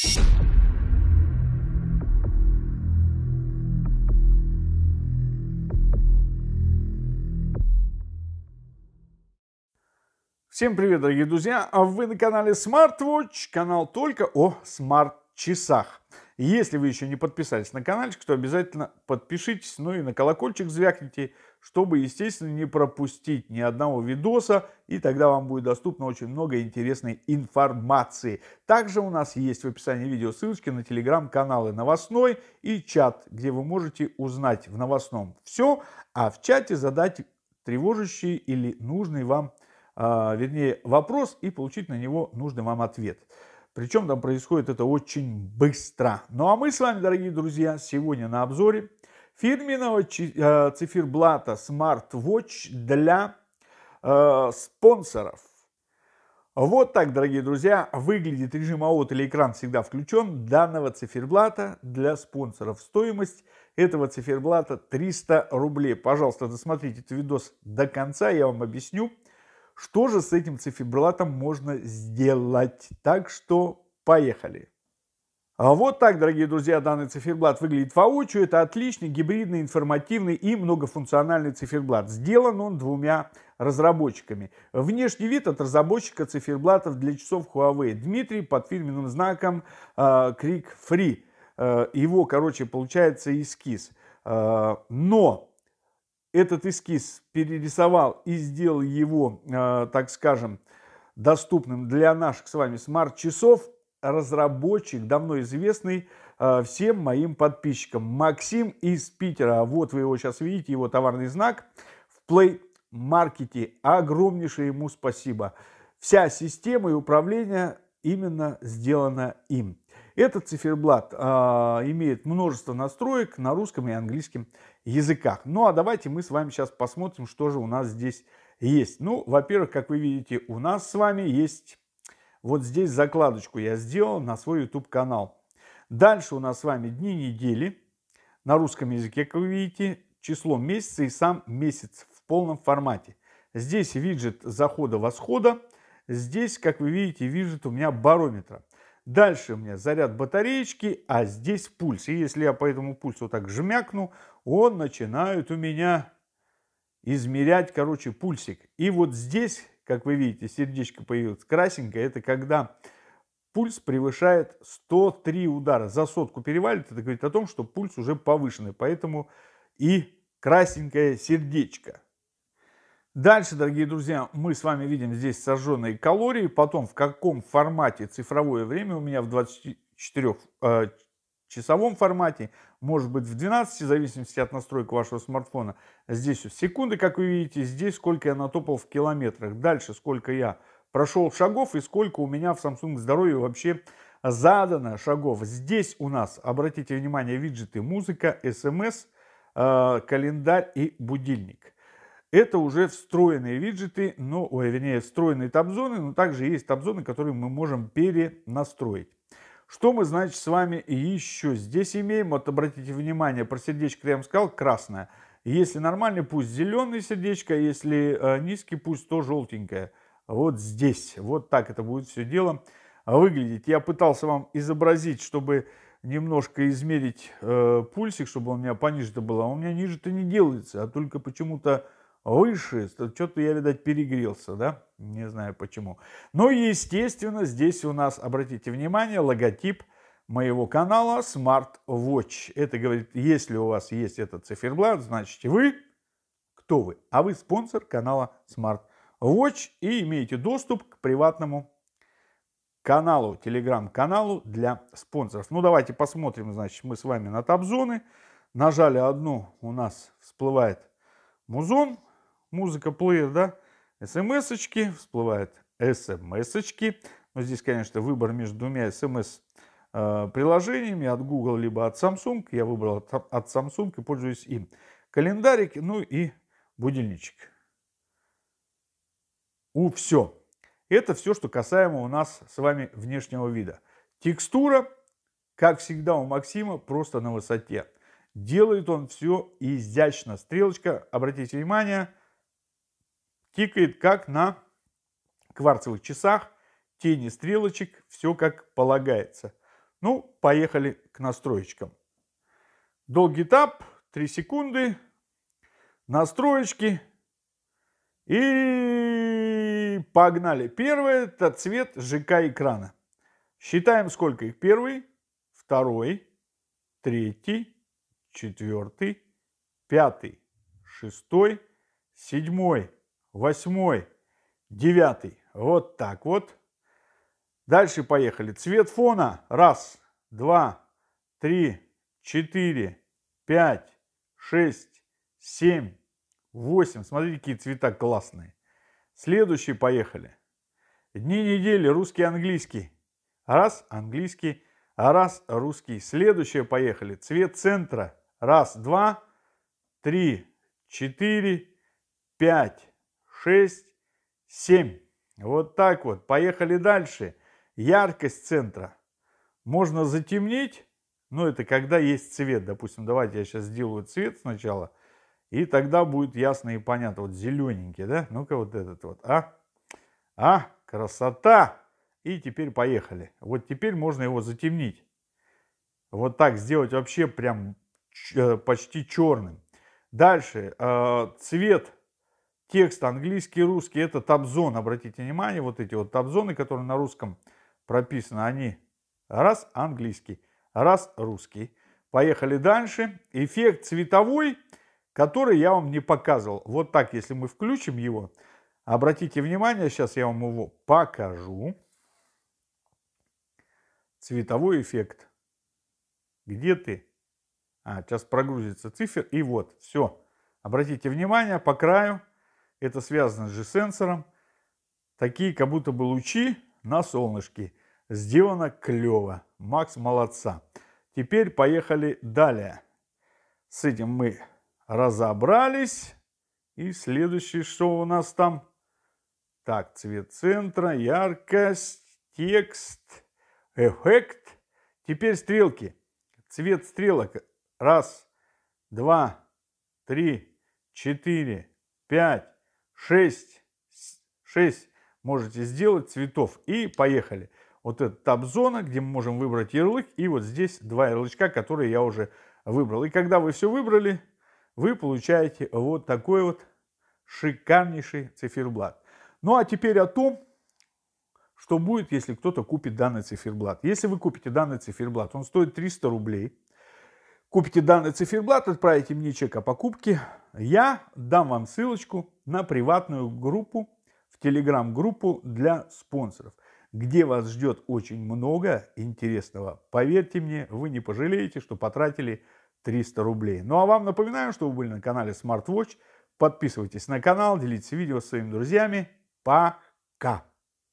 Всем привет, дорогие друзья! А вы на канале SmartWatch, канал только о смарт-часах. Если вы еще не подписались на каналчик, то обязательно подпишитесь, ну и на колокольчик звякните, чтобы, естественно, не пропустить ни одного видоса, и тогда вам будет доступно очень много интересной информации. Также у нас есть в описании видео ссылочки на телеграм-каналы новостной и чат, где вы можете узнать в новостном все, а в чате задать тревожащий или нужный вам а, вернее, вопрос и получить на него нужный вам ответ. Причем там происходит это очень быстро. Ну а мы с вами, дорогие друзья, сегодня на обзоре фирменного а, циферблата Smart Watch для э, спонсоров. Вот так, дорогие друзья, выглядит режим АОТ или экран всегда включен данного циферблата для спонсоров. Стоимость этого циферблата 300 рублей. Пожалуйста, досмотрите этот видос до конца, я вам объясню, что же с этим циферблатом можно сделать? Так что поехали. А вот так, дорогие друзья, данный циферблат выглядит воочию. Это отличный, гибридный, информативный и многофункциональный циферблат. Сделан он двумя разработчиками. Внешний вид от разработчика циферблатов для часов Huawei. Дмитрий под фирменным знаком э, Creek Free. Э, его, короче, получается эскиз. Э, но этот эскиз перерисовал и сделал его, э, так скажем, доступным для наших с вами смарт-часов разработчик, давно известный э, всем моим подписчикам, Максим из Питера. Вот вы его сейчас видите, его товарный знак в Play Market. Огромнейшее ему спасибо. Вся система и управление именно сделана им. Этот циферблат э, имеет множество настроек на русском и английском языках. Ну а давайте мы с вами сейчас посмотрим, что же у нас здесь есть. Ну, во-первых, как вы видите, у нас с вами есть вот здесь закладочку я сделал на свой YouTube канал. Дальше у нас с вами дни недели на русском языке, как вы видите, число месяца и сам месяц в полном формате. Здесь виджет захода-восхода. Здесь, как вы видите, виджет у меня барометра. Дальше у меня заряд батареечки, а здесь пульс. И если я по этому пульсу так жмякну, он начинает у меня измерять, короче, пульсик. И вот здесь, как вы видите, сердечко появилось красненькое. Это когда пульс превышает 103 удара. За сотку перевалит, это говорит о том, что пульс уже повышенный. Поэтому и красненькое сердечко. Дальше, дорогие друзья, мы с вами видим здесь сожженные калории, потом в каком формате цифровое время у меня в 24 э, часовом формате, может быть в 12, в зависимости от настройки вашего смартфона. Здесь секунды, как вы видите, здесь сколько я натопал в километрах. Дальше сколько я прошел шагов и сколько у меня в Samsung Здоровье вообще задано шагов. Здесь у нас, обратите внимание, виджеты музыка, смс, э, календарь и будильник. Это уже встроенные виджеты, но, ой, вернее, встроенные табзоны, но также есть табзоны, которые мы можем перенастроить. Что мы, значит, с вами еще здесь имеем? Вот обратите внимание, про сердечко я вам сказал, красное. Если нормальный, пусть зеленое сердечко, если э, низкий, пусть то желтенькое. Вот здесь, вот так это будет все дело выглядеть. Я пытался вам изобразить, чтобы немножко измерить э, пульсик, чтобы он у меня пониже-то был, а у меня ниже-то не делается, а только почему-то выше, что-то я, видать, перегрелся, да, не знаю почему. Но, естественно, здесь у нас, обратите внимание, логотип моего канала Smart Watch. Это говорит, если у вас есть этот циферблат, значит вы, кто вы? А вы спонсор канала Smart Watch и имеете доступ к приватному каналу, телеграм-каналу для спонсоров. Ну, давайте посмотрим, значит, мы с вами на таб-зоны. Нажали одну, у нас всплывает музон, музыка, плеер, да, смс-очки, всплывают смс-очки. Но здесь, конечно, выбор между двумя смс-приложениями от Google либо от Samsung. Я выбрал от Samsung и пользуюсь им. Календарик, ну и будильничек. У все. Это все, что касаемо у нас с вами внешнего вида. Текстура, как всегда у Максима, просто на высоте. Делает он все изящно. Стрелочка, обратите внимание, Тикает как на кварцевых часах, тени стрелочек, все как полагается. Ну, поехали к настроечкам. Долгий этап, 3 секунды, настроечки и погнали. Первое – это цвет ЖК экрана. Считаем, сколько их. Первый, второй, третий, четвертый, пятый, шестой, седьмой, восьмой, девятый. Вот так вот. Дальше поехали. Цвет фона. Раз, два, три, четыре, пять, шесть, семь, восемь. Смотрите, какие цвета классные. Следующие поехали. Дни недели. Русский, английский. Раз, английский. Раз, русский. Следующее поехали. Цвет центра. Раз, два, три, четыре, пять, шесть, семь. Вот так вот. Поехали дальше. Яркость центра. Можно затемнить, но это когда есть цвет. Допустим, давайте я сейчас сделаю цвет сначала, и тогда будет ясно и понятно. Вот зелененький, да? Ну-ка вот этот вот, а? А, красота! И теперь поехали. Вот теперь можно его затемнить. Вот так сделать вообще прям э, почти черным. Дальше. Э, цвет текст английский, русский, это табзон. Обратите внимание, вот эти вот табзоны, которые на русском прописаны, они раз английский, раз русский. Поехали дальше. Эффект цветовой, который я вам не показывал. Вот так, если мы включим его, обратите внимание, сейчас я вам его покажу. Цветовой эффект. Где ты? А, сейчас прогрузится цифер. И вот, все. Обратите внимание, по краю это связано с G-сенсором. Такие как будто бы лучи на солнышке. Сделано клево. Макс молодца. Теперь поехали далее. С этим мы разобрались. И следующее, что у нас там? Так, цвет центра, яркость, текст, эффект. Теперь стрелки. Цвет стрелок. Раз, два, три, четыре, пять, 6, 6 можете сделать цветов. И поехали. Вот это таб-зона, где мы можем выбрать ярлык. И вот здесь два ярлычка, которые я уже выбрал. И когда вы все выбрали, вы получаете вот такой вот шикарнейший циферблат. Ну а теперь о том, что будет, если кто-то купит данный циферблат. Если вы купите данный циферблат, он стоит 300 рублей. Купите данный циферблат, отправите мне чек о покупке. Я дам вам ссылочку на приватную группу, в телеграм-группу для спонсоров, где вас ждет очень много интересного. Поверьте мне, вы не пожалеете, что потратили 300 рублей. Ну а вам напоминаю, что вы были на канале SmartWatch. Подписывайтесь на канал, делитесь видео с своими друзьями. Пока!